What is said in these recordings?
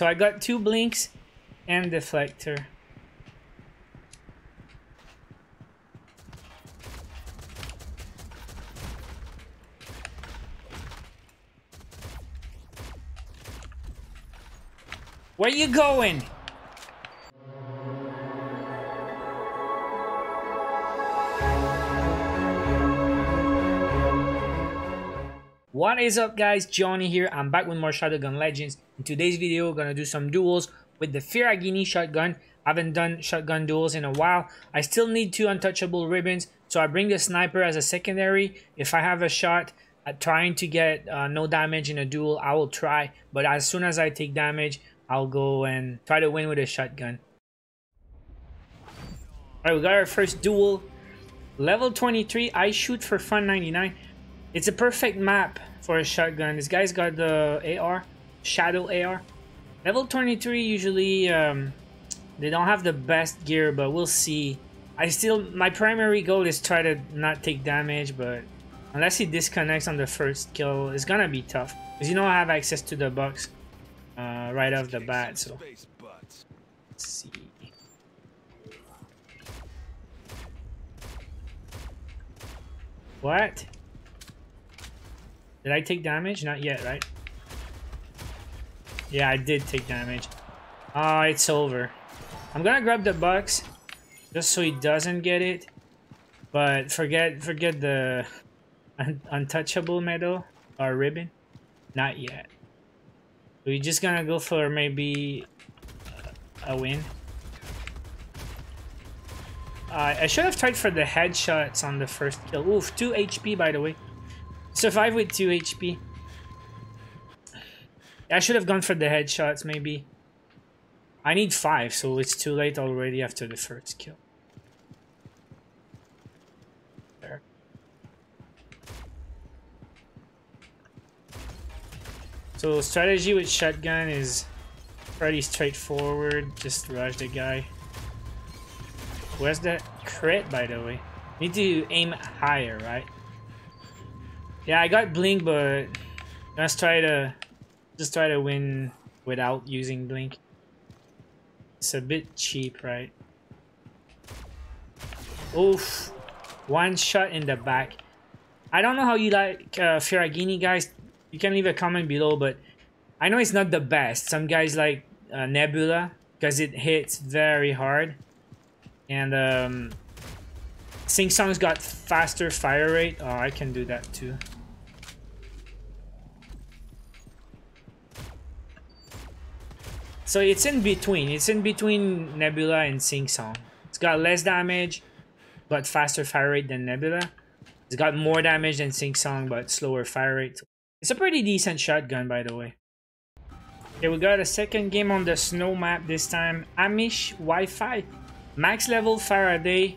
So I got two blinks and deflector. Where you going? What is up guys, Johnny here. I'm back with more Shadowgun Legends. In today's video, we're gonna do some duels with the Fearagini shotgun. I haven't done shotgun duels in a while. I still need two untouchable ribbons, so I bring the sniper as a secondary. If I have a shot at trying to get uh, no damage in a duel, I will try. But as soon as I take damage, I'll go and try to win with a shotgun. Alright, we got our first duel. Level 23, I shoot for fun 99. It's a perfect map for a shotgun. This guy's got the AR, Shadow AR. Level 23 usually, um, they don't have the best gear, but we'll see. I still, my primary goal is try to not take damage, but unless he disconnects on the first kill, it's gonna be tough. Because you don't have access to the box uh, right off the bat. So let's see. What? Did I take damage? Not yet, right? Yeah, I did take damage. Oh, it's over. I'm gonna grab the box just so he doesn't get it. But forget forget the un untouchable medal or ribbon. Not yet. We're just gonna go for maybe a win. Uh, I should have tried for the headshots on the first kill. Oof, 2 HP by the way. Survive with 2 HP. I should have gone for the headshots maybe. I need 5, so it's too late already after the first kill. There. So strategy with shotgun is pretty straightforward. Just rush the guy. Where's the crit, by the way? Need to aim higher, right? Yeah, I got blink, but let's try to just try to win without using blink. It's a bit cheap, right? Oof. One shot in the back. I don't know how you like uh, Fearagini, guys. You can leave a comment below, but I know it's not the best. Some guys like uh, Nebula because it hits very hard. And um, Sing Song's got faster fire rate. Oh, I can do that too. So it's in between. It's in between Nebula and Sing Song. It's got less damage, but faster fire rate than Nebula. It's got more damage than Sing Song, but slower fire rate. It's a pretty decent shotgun, by the way. Okay, we got a second game on the snow map this time. Amish Wi-Fi. Max level Faraday.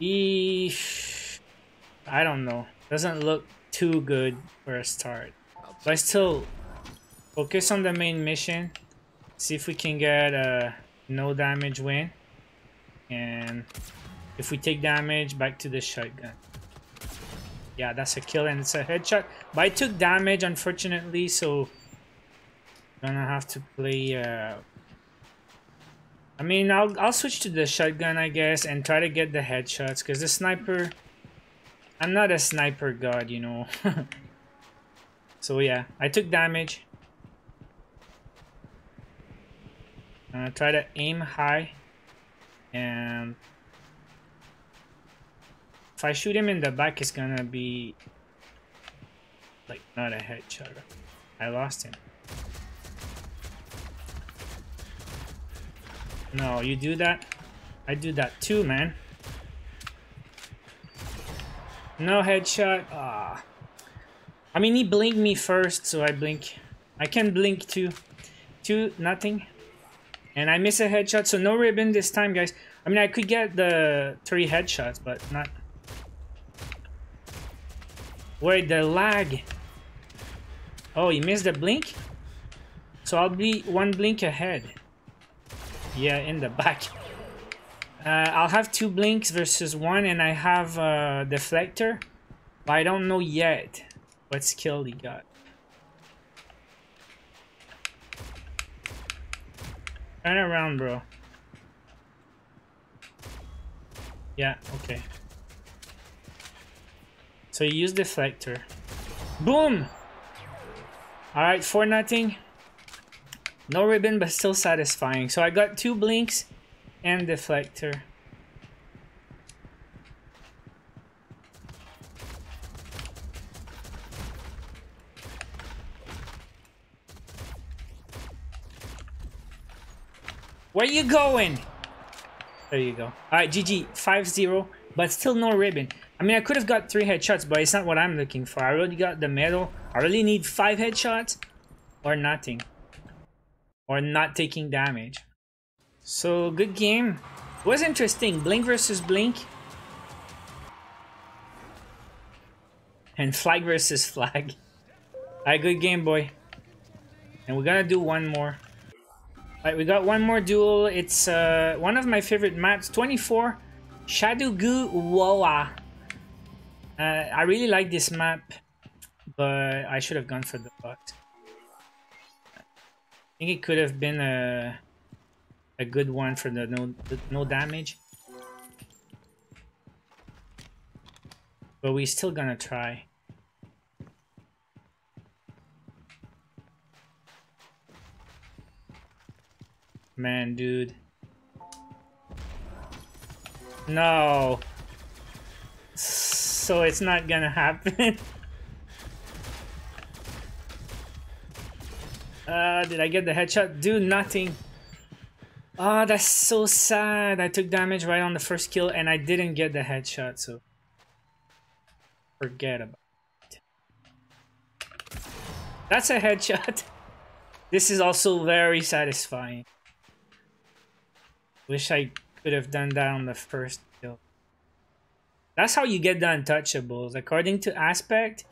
E... I don't know. Doesn't look too good for a start. But I still Focus on the main mission. See if we can get a no damage win. And if we take damage, back to the shotgun. Yeah, that's a kill and it's a headshot. But I took damage, unfortunately, so... Gonna have to play... Uh, I mean, I'll, I'll switch to the shotgun, I guess, and try to get the headshots. Because the sniper... I'm not a sniper god, you know. so yeah, I took damage. Uh, try to aim high and if I shoot him in the back it's gonna be like not a headshot. I lost him. No, you do that? I do that too, man. No headshot. Ah. I mean, he blinked me first, so I blink. I can blink too. Two, nothing. And I miss a headshot, so no ribbon this time, guys. I mean, I could get the three headshots, but not... Wait, the lag. Oh, he missed the blink? So I'll be one blink ahead. Yeah, in the back. Uh, I'll have two blinks versus one, and I have a deflector. But I don't know yet what skill he got. Turn around, bro. Yeah, okay. So you use deflector. Boom! Alright, for nothing. No ribbon, but still satisfying. So I got two blinks and deflector. Where you going? There you go. Alright, GG. 5-0, but still no ribbon. I mean, I could have got three headshots, but it's not what I'm looking for. I already got the medal. I really need five headshots or nothing. Or not taking damage. So, good game. It was interesting. Blink versus Blink. And flag versus flag. Alright, good game, boy. And we're gonna do one more. Right, we got one more duel. It's uh, one of my favorite maps, 24 Shadogu Woa. Uh, I really like this map, but I should have gone for the bot. I think it could have been a a good one for the no the no damage. But we still gonna try. Man, dude. No. So it's not gonna happen. uh, did I get the headshot? Do nothing. Oh, that's so sad. I took damage right on the first kill and I didn't get the headshot, so... Forget about it. That's a headshot. This is also very satisfying. Wish I could have done that on the first kill. That's how you get the untouchables. According to Aspect,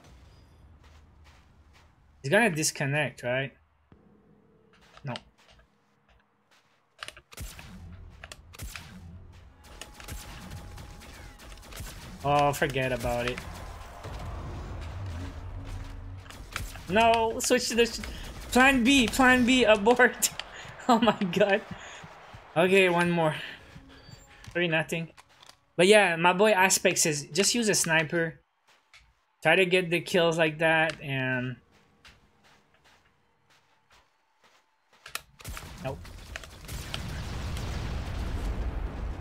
he's gonna disconnect, right? Oh, forget about it. No, switch to the... Plan B, plan B, abort. oh my god. Okay, one more. Three nothing. But yeah, my boy Aspect says just use a sniper. Try to get the kills like that and Nope.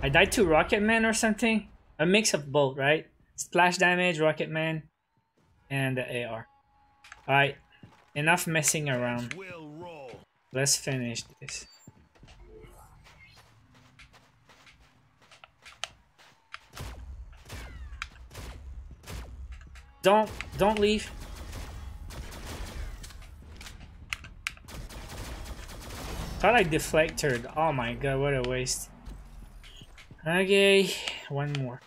I died to Rocket Man or something? A mix of both, right? Splash damage, Rocket Man, and the AR. Alright, enough messing around. Let's finish this. Don't, don't leave. Thought I deflected. Oh my god, what a waste. Okay, one more.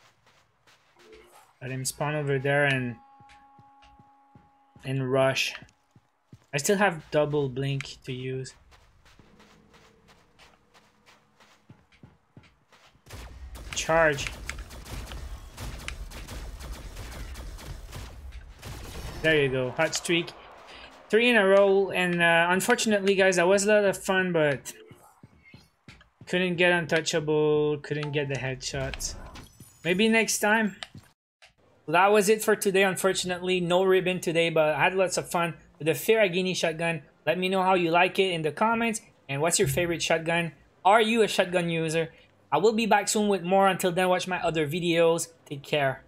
Let him spawn over there and and rush. I still have double blink to use. Charge. There you go, hot streak. Three in a row, and uh, unfortunately, guys, that was a lot of fun, but couldn't get untouchable, couldn't get the headshots. Maybe next time. That was it for today, unfortunately. No ribbon today, but I had lots of fun with the Fearagini shotgun. Let me know how you like it in the comments, and what's your favorite shotgun? Are you a shotgun user? I will be back soon with more. Until then, watch my other videos. Take care.